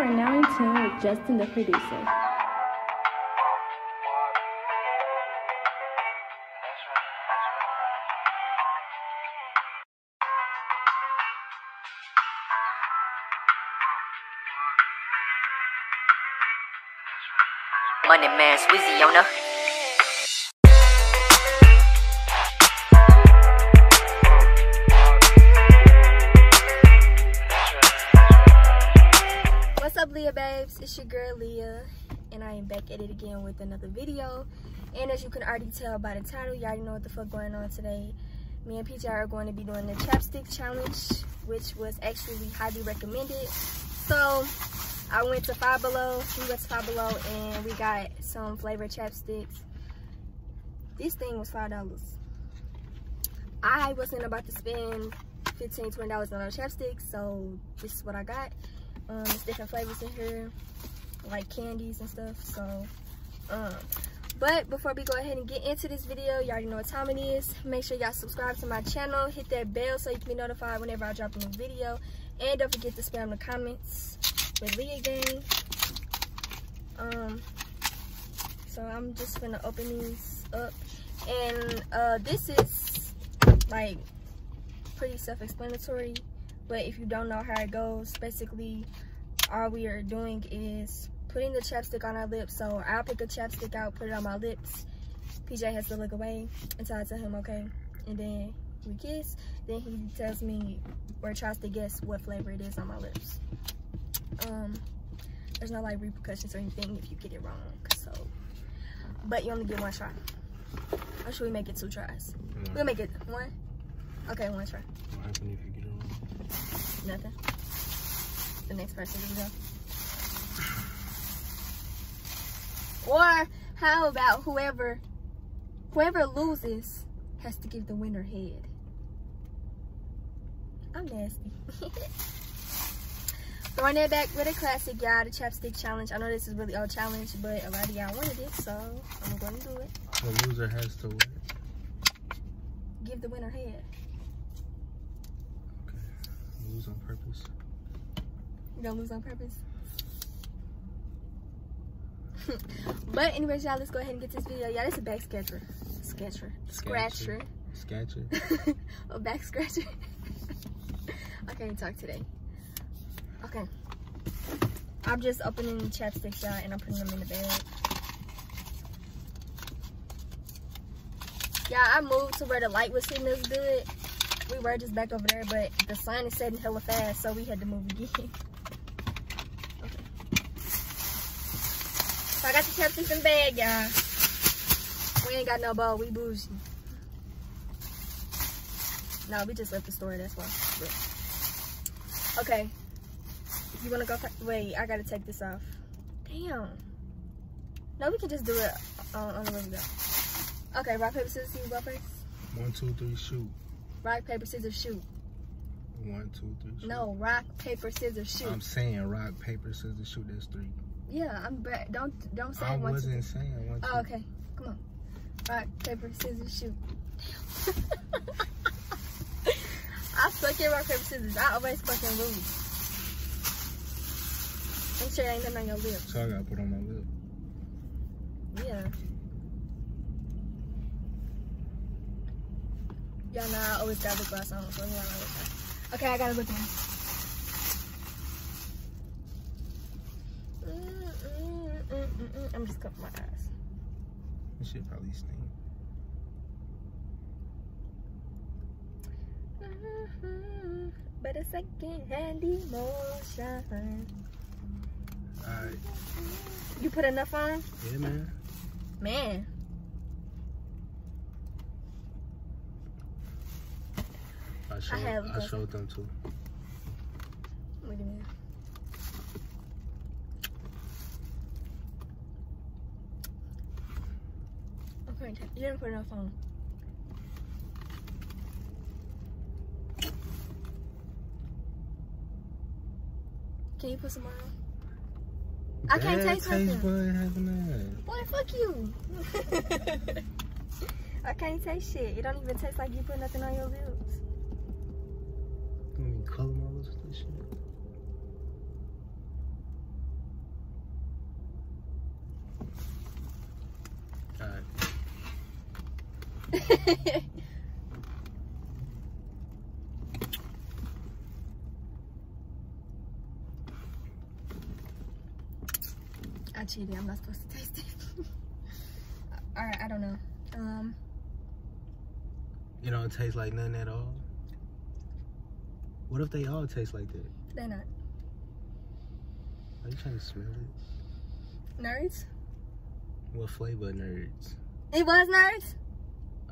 are now in tune with Justin the producer. Money Man Swizzy on the Liya babes? It's your girl Liya, and I am back at it again with another video. And as you can already tell by the title, you already know what the fuck going on today. Me and PJ are going to be doing the chapstick challenge, which was actually highly recommended. So I went to Five Below, we went to Five Below, and we got some flavored chapsticks. This thing was five dollars. I wasn't about to spend 15 20 dollars on our chapsticks, so this is what I got. Um, there's different flavors in here, like candies and stuff. So, um, but before we go ahead and get into this video, you already know what time it is. Make sure y'all subscribe to my channel, hit that bell so you can be notified whenever I drop a new video. And don't forget to spam the comments with Liya Gang. Um, so I'm just gonna open these up. And uh, this is like pretty self-explanatory but if you don't know how it goes basically all we are doing is putting the chapstick on our lips. So i'll pick a chapstick out put it on my lips. Pj has to look away until i tell him okay? And then we kiss. Then he tells me or tries to guess what flavor it is on my lips. Um there's no like repercussions or anything if you get it wrong so. But you only get one try or should we make it two tries? We'll make it one okay one try What happened if you get it wrong? Nothing. The next person can go. Or how about whoever whoever loses has to give the winner head. I'm nasty. Throwing it back with a classic, y'all, the chapstick challenge. I know this is really old challenge, but a lot of y'all wanted it, so I'm gonna do it. The loser has to what? Give the winner head. Lose on purpose. You don't lose on purpose. but anyways, y'all, let's go ahead and get this video. Y'all, this is a back scratcher. Scratcher. Scratcher. Scratcher. a back scratcher. I can't talk today. Okay. I'm just opening the chapsticks, y'all, and I'm putting them in the bag. Yeah, I moved to where the light was hitting us good. We were just back over there, but the sun is setting hella fast, so we had to move again. okay. So I got the chapsticks in bag, y'all. We ain't got no bowl, we bougie. No, we just left the store, that's why. But- Okay. You wanna go, wait, I gotta take this off. Damn. No, we can just do it on, on the go. Okay, rock, paper, scissors, go first. One, two, three, shoot. Rock, paper, scissors, shoot. One, two, three, shoot. No, rock, paper, scissors, shoot. I'm saying rock, paper, scissors, shoot. That's three. yeah, I'm back. Don't don't say I one. two, wasn't saying one, two. Oh, okay. Come on. Rock, paper, scissors, shoot. I suck at rock, paper, scissors. I always fucking lose. Make sure ain't nothing on your lips. So I gotta put on my lip. Yeah. Y'all know I always got lip gloss on, so yeah, I always got. Okay, I gotta go. Mm, mm, mm, mm, mm. I'm just covering my eyes. This shit probably stink. Mhm. But a second hand emotion. Alright. You put enough on? Yeah, man. Man. I showed, have I, showed them too. Look at me. Okay, you didn't put enough on. Can you put some more on? I can't Bad taste nothing. Boy, fuck you. I can't taste shit. It don't even taste like you put nothing on your lips. You want me to color my lips with this shit? I cheated. I'm not supposed to taste it. All right, I don't know. Um, You don't taste like nothing at all. What if they all taste like that? they're not Are you trying to smell it? nerds. What flavor nerds? It was nerds.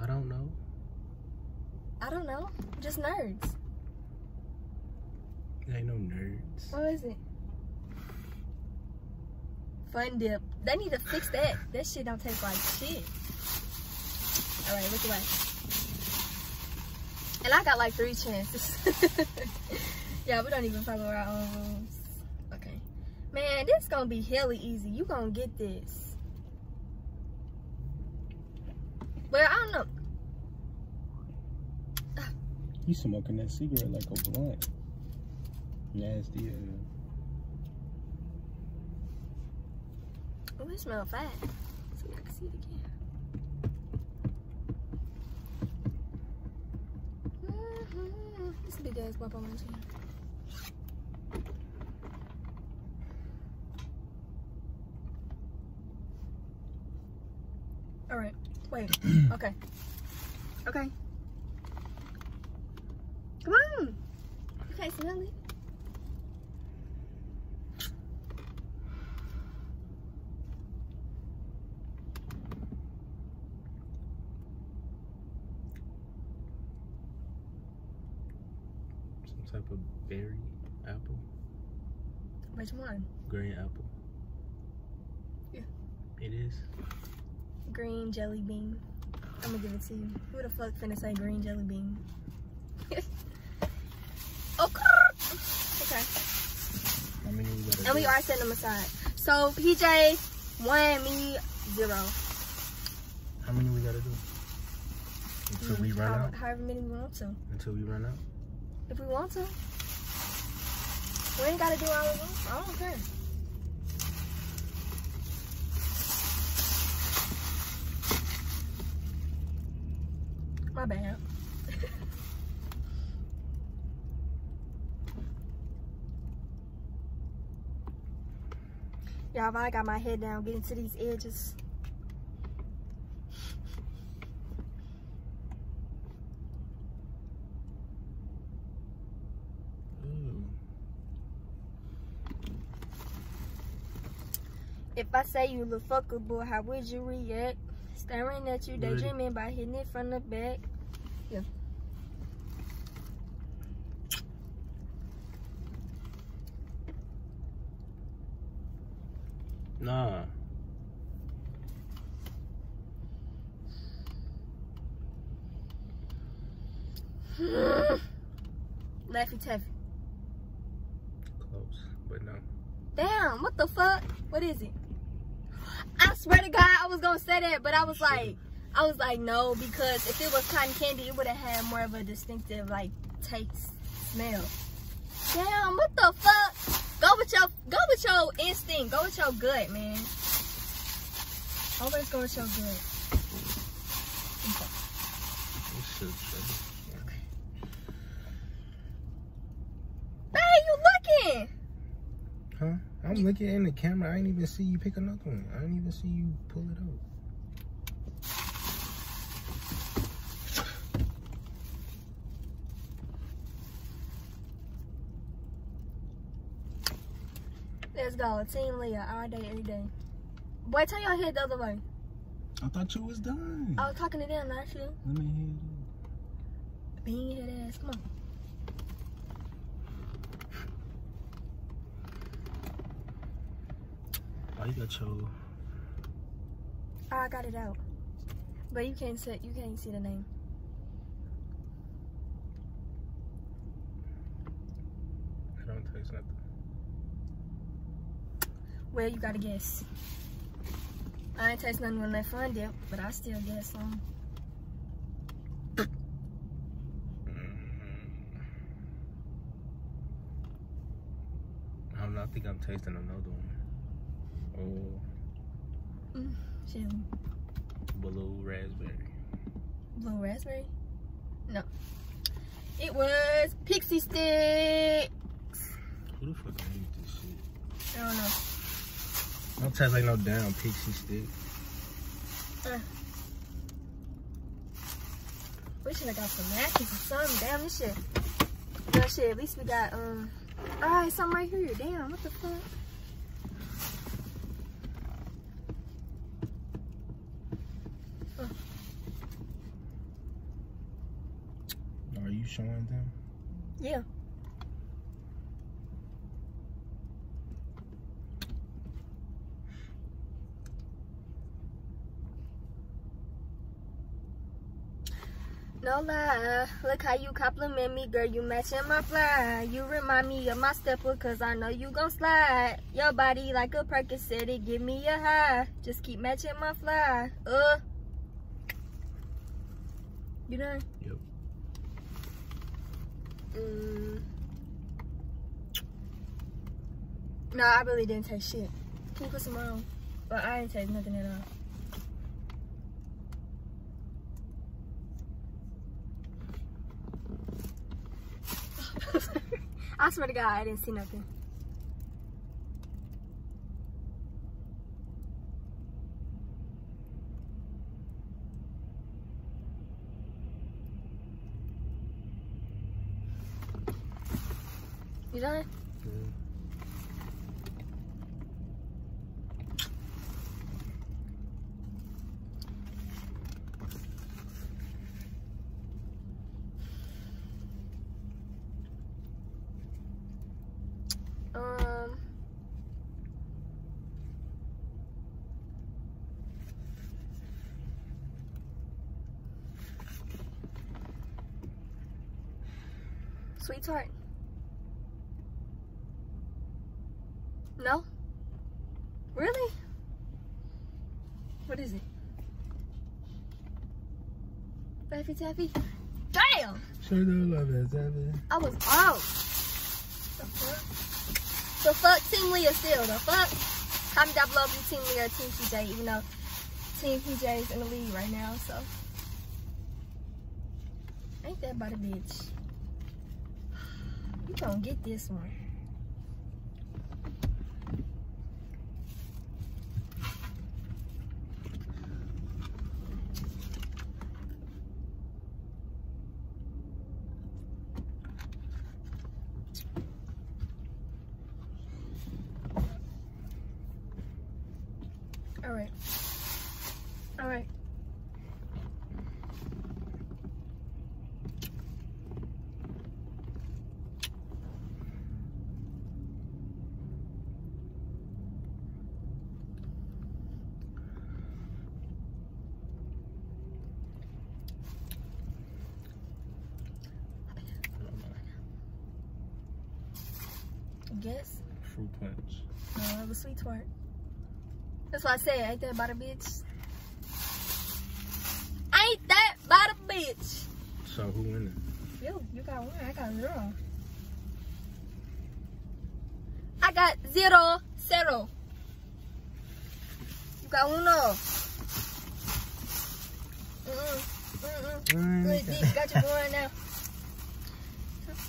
I don't know. I don't know. Just nerds. There ain't no nerds. What is it? Fun dip. They need to fix that. That shit don't taste like shit. All right, look away. And I got like three chances. yeah, we don't even follow our own rules. Okay. Man, this gonna be hella easy. You gonna get this. Well, I don't know. You smoking that cigarette like a blunt. Nasty. Oh, it smells fat. See, I can see it again. Mhm. This big ass bump on my chin. All right. Wait. okay. Okay. Come on. You can't smell it. Some type of berry apple. Which one? Green apple. Yeah. It is. Green jelly bean. I'm gonna give it to you. Who the fuck finna say green jelly bean? okay. We And we are setting them aside. So PJ, one, me, zero. How many we gotta do? Until we mm, run How- out. However many we want to. Until we run out. If we want to. We ain't gotta do all of them. I don't care. My bad. Y'all, I got my head down getting to these edges. If I say you look fuckable, how would you react? Staring at you, daydreaming by hitting it from the back. Nah. Laffy Taffy. Close, but no. Damn, what the fuck? What is it? I swear to God, I was gonna say that, but I was like, I was like, no, because if it was cotton candy, it would have had more of a distinctive like taste, smell. Damn, what the fuck? Go with your, go with your instinct. Go with your gut, man. Always go with your gut. Okay. Hey, you looking? Huh? I'm looking in the camera. I ain't even see you pick another one. I didn't even see you pull it out. Go. Team Liya all day, every day. Boy, turn your head the other way. I thought you was done. I was talking to them, not you. Let me hear Bean head ass. Come on. Why you got your Oh, I got it out. But you can't see you can't see the name. I don't taste nothing. Well, you gotta guess. I ain't taste nothing when that fun dip, but I still guess some. Mm-hmm. I don't know. I think I'm tasting another one. Oh, mm, Chill. blue raspberry. Blue raspberry? No. It was pixie stick. Who the fuck named this shit? I don't know. Don't taste like no damn pixie stick. We should have got some matches or something. Damn, this shit. Well, shit, at least we got, um, alright, something right here. Damn, what the fuck? Are you showing them? Yeah. No lie, look how you compliment me, girl. You matching my fly. You remind me of my stepper, cause I know you gon' slide. Your body like a Percocet, it give me a high. Just keep matching my fly. Uh. You done? Yep. Mm. No, I really didn't taste shit. Can you put some more on? But I didn't taste nothing at all. Swear to God, I didn't see nothing. You done? Um. Sweet tart. No? Really? What is it? Taffy Taffy? Damn! Sure do love it, Seven. I was out. The fuck? The fuck? Team Liya still. The fuck? Comment down below if you Team Liya or Team PJ, even though Team PJ is in the lead right now, so. Ain't that about a bitch? Gonna get this one. All right. All right. Guess. Fruit punch. No, it was sweet tart. That's why I said, ain't that about a bitch? Ain't that about a bitch? So who winning? You, you got one, I got zero. I got zero, zero. You got uno. Mm-mm, mm-mm. Good deep, got you going now.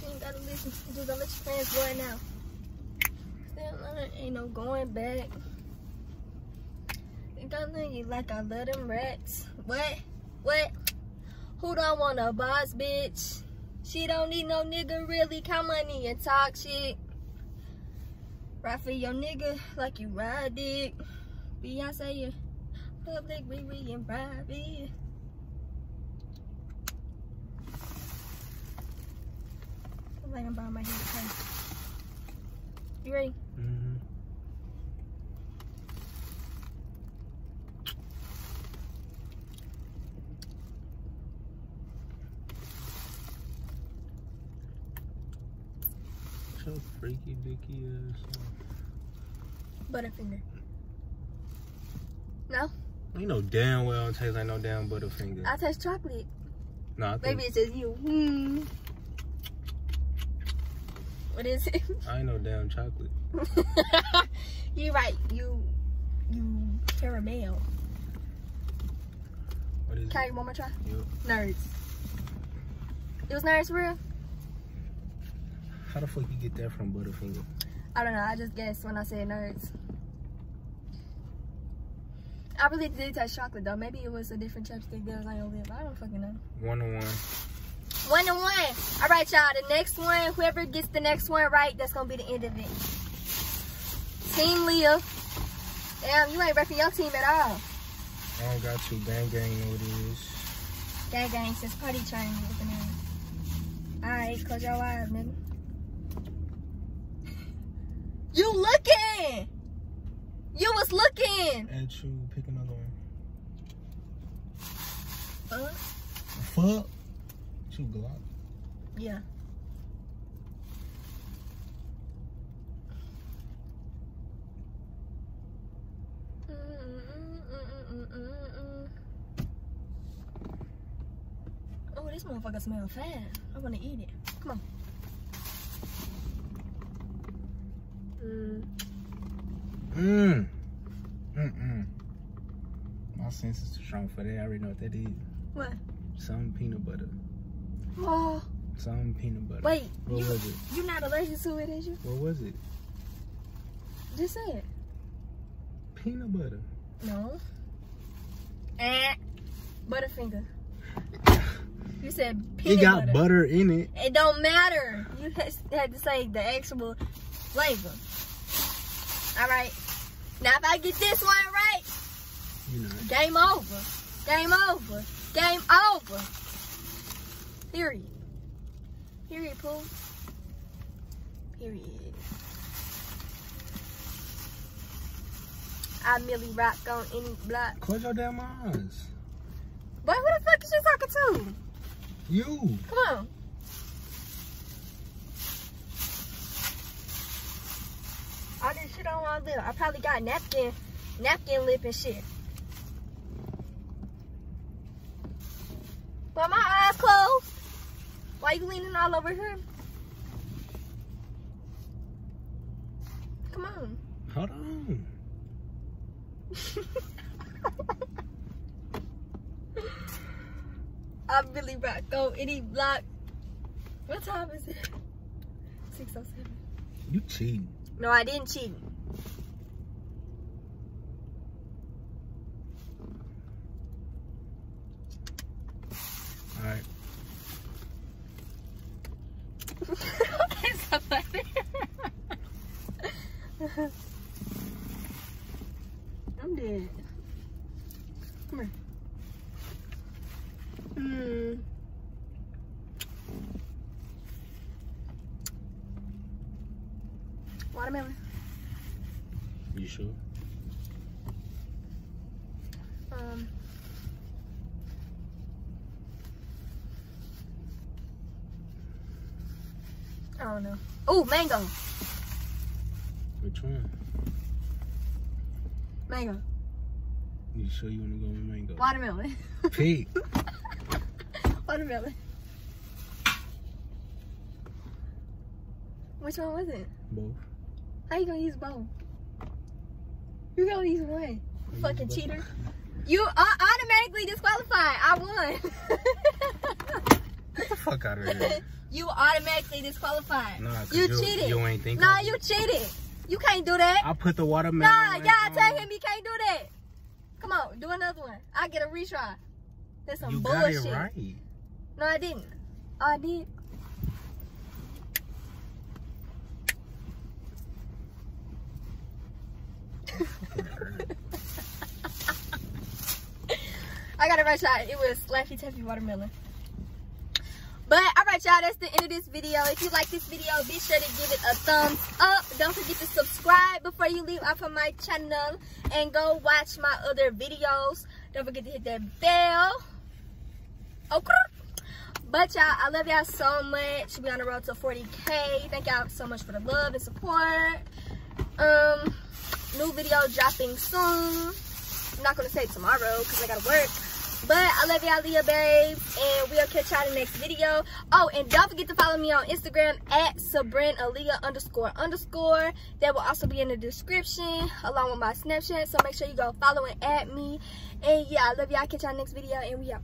You ain't gotta listen. Just gonna let your friends go now. Ain't no going back. Think I love you like I love them rats. What? What? Who don't want a boss, bitch? She don't need no nigga really count money and talk shit. Ride for your nigga like you ride dick. Beyonce, public, Riri, and private. I'm like I'm buying my hair. Ready? Mm-hmm. So freaky dicky ass. Butterfinger. No? You know damn well it tastes like no damn butterfinger. I taste chocolate. no, I think Maybe it's just you. Hmm. What is it? I ain't no damn chocolate. you right. You you caramel. What is Can I get one more try? Yep. Nerds. It was nerds for real? How the fuck you get that from Butterfinger? I don't know. I just guessed when I said nerds. I really did taste chocolate though. Maybe it was a different chapstick that was on your lip. I don't fucking know. One to one. One to one. All right, y'all. The next one, whoever gets the next one right, that's gonna be the end of it. Team Liya. Damn, you ain't repping your team at all. I don't got to. Gang gang know what it is. Gang gang says party train with the name. All right, close your eyes, nigga. You looking? You was looking. At you, pick another one. Huh? Fuck. Two Glock. Yeah. Oh, this motherfucker smell fast. I wanna eat it. Come on. Mm. Mmm. Mm-mm. My sense is too strong for that. I already know what that is. What? Some peanut butter. Oh, Some peanut butter. wait. What You was it? you not allergic to it, is you? What was it? Just say it. Peanut butter. No. Eh. Butterfinger. You said peanut it got butter. butter. in it. It don't matter. You had to say the actual flavor. All right. Now, if I get this one right, You know. game over. Game over. Game over. Period. Period, Pooh. Period. I merely rock on any block. Close your damn eyes. Boy, who the fuck is you talking to? You. Come on. All this shit on my lip. I probably got napkin, napkin lip and shit. But my eyes closed. Why you leaning all over here? Come on. Hold on. I really rock on any block. What time is it? 607. You cheating. No, I didn't cheat. All right. It's so funny. I'm dead. Come here. Hmm. Watermelon. You sure? Um. I don't know. Oh, mango. Which one? Mango. You sure you want to go with mango? Watermelon. Pete. Watermelon. Which one was it? Both. How you gonna use both? You gonna use one. I Fucking use cheater. You are automatically disqualified. I won. Fuck out of here. you automatically disqualified. Nah, you, you, cheated. You ain't think nah, you cheated. You can't do that. I put the watermelon. Nah, y'all tell him he can't do that. Come on, do another one. I get a retry. That's some You bullshit. got it right. No, I didn't. Oh, I did. I got it right, y'all. It was Laffy Taffy Watermelon. But, alright, y'all. That's the end of this video. If you like this video, be sure to give it a thumbs up. Don't forget to subscribe before you leave off of my channel. And go watch my other videos. Don't forget to hit that bell. Okay. But y'all, I love y'all so much. We on the road to 40k. Thank y'all so much for the love and support. Um, new video dropping soon. I'm not gonna say tomorrow because I gotta work. But I love y'all, Liya babes, and we'll catch y'all in the next video. Oh, and don't forget to follow me on Instagram at Sabryn Ahliya underscore underscore. That will also be in the description along with my Snapchat. So make sure you go follow and add me. And yeah, I love y'all. Catch y'all next video, and we out.